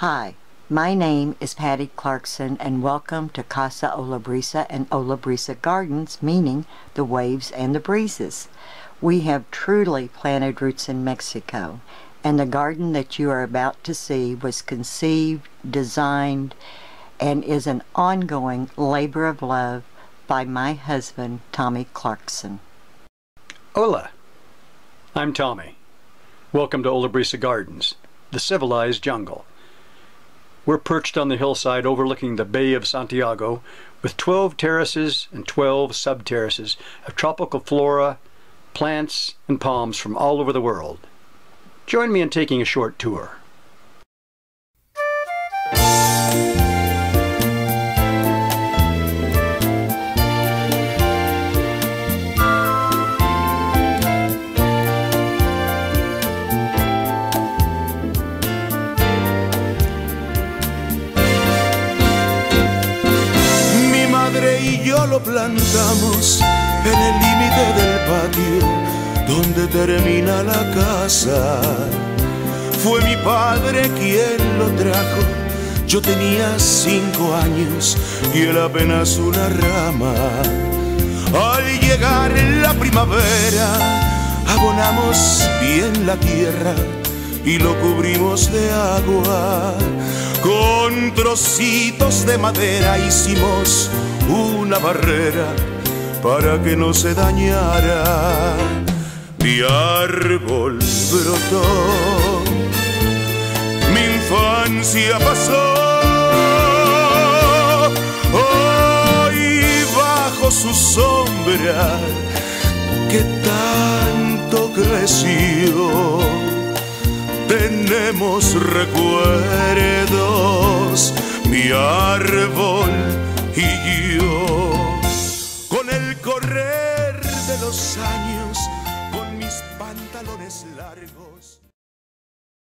Hi, my name is Patty Clarkson, and welcome to Casa Olabrisa and Olabrisa Gardens, meaning the waves and the breezes. We have truly planted roots in Mexico, and the garden that you are about to see was conceived, designed, and is an ongoing labor of love by my husband, Tommy Clarkson. Hola, I'm Tommy. Welcome to Olabrisa Gardens, the civilized jungle. We're perched on the hillside overlooking the Bay of Santiago with 12 terraces and 12 sub-terraces of tropical flora, plants, and palms from all over the world. Join me in taking a short tour. Plantamos en el límite del patio donde termina la casa. Fue mi padre quien lo trajo. Yo tenía cinco años y él apenas una rama. Al llegar la primavera, abonamos bien la tierra y lo cubrimos de agua. Con trocitos de madera hicimos una barrera para que no se dañara. Mi árbol brotó, mi infancia pasó. Hoy bajo su sombra que tanto creció tenemos recuerdos, mi árbol